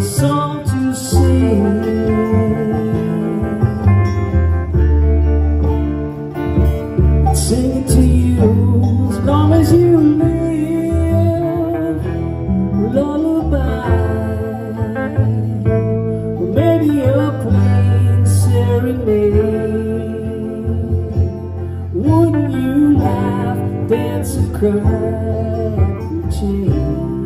song to sing. Sing it to you as long as you live. Lullaby, or maybe a plain serenade. Wouldn't you laugh, dance, and cry? Change.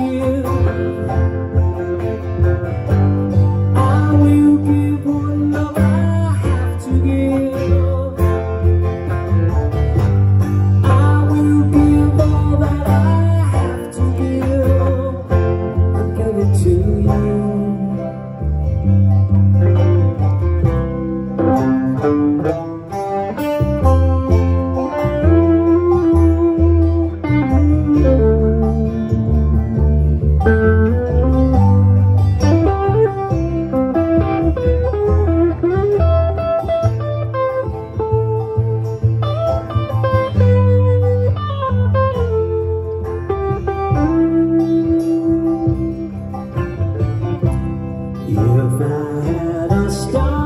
you. I had a star.